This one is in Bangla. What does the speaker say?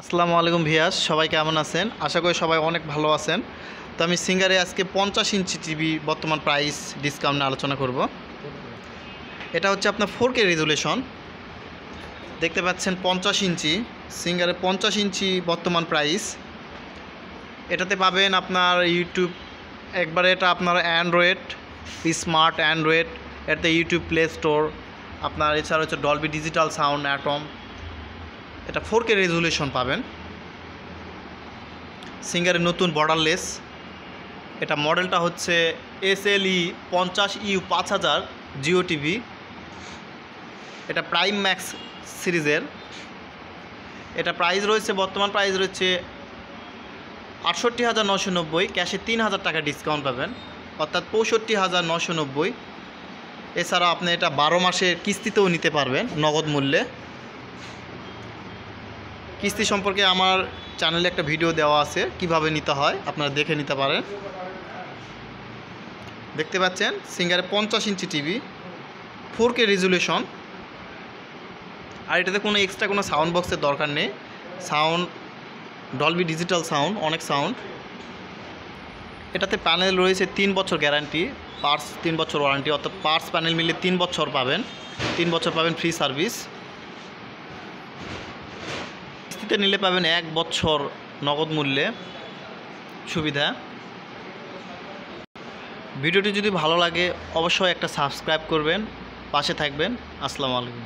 আসসালামু আলাইকুম ভিয়াস, সবাই কেমন আছেন? আশা করি সবাই অনেক ভালো আছেন। তো আমি সিঙ্গারে আজকে পঞ্চাশ ইঞ্চি টিভি বর্তমান প্রাইস ডিসকাউন্ট আলোচনা করব। এটা হচ্ছে আপনার ফোর কে রেজুলেশন দেখতে পাচ্ছেন পঞ্চাশ ইঞ্চি, সিঙ্গারে পঞ্চাশ ইঞ্চি বর্তমান প্রাইস এটাতে পাবেন আপনার ইউটিউব একবারে এটা আপনার অ্যান্ড্রয়েড স্মার্ট অ্যান্ড্রয়েড এটাতে ইউটিউব প্লে স্টোর আপনার এছাড়া হচ্ছে ডলবি ডিজিটাল সাউন্ড অ্যাটম এটা ফোর কে রেজুলেশন পাবেন। সিঙ্গারের নতুন বর্ডারলেস। এটা মডেলটা হচ্ছে এস এল ই পঞ্চাশ ইউ পাঁচ হাজার জিও টিভি। এটা প্রাইম ম্যাক্স সিরিজের। এটা প্রাইস রয়েছে, বর্তমান প্রাইস রয়েছে আটষট্টি হাজার নশো নব্বই। ক্যাশে তিন হাজার টাকা ডিসকাউন্ট পাবেন, অর্থাৎ পঁয়ষট্টি হাজার নশো নব্বই। এছাড়া আপনি এটা বারো মাসের কিস্তিতেও নিতে পারবেন, নগদ মূল্যে। কিস্তি সম্পর্কে আমার চ্যানেলে একটা ভিডিও দেওয়া আছে, কীভাবে নিতে হয়, আপনারা দেখে নিতে পারেন। দেখতে পাচ্ছেন সিঙ্গারে পঞ্চাশ inch TV four K resolution আর এটাতে কোনো এক্সট্রা কোনো সাউন্ড বক্সের দরকার নেই। সাউন্ড ডলবি ডিজিটাল সাউন্ড অনেক সাউন্ড এটাতে প্যানেল রয়েছে তিন বছর গ্যারান্টি পার্টস তিন বছর ওয়ারেন্টি অর্থাৎ পার্টস প্যানেল মিলে তিন বছর পাবেন। তিন বছর পাবেন ফ্রি সার্ভিস কিস্তিতে নিলে পাবেন এক বছর নগদ মূল্যে সুবিধা। ভিডিওটি যদি ভালো লাগে, অবশ্যই একটা সাবস্ক্রাইব করবেন, পাশে থাকবেন। আসসালামু আলাইকুম।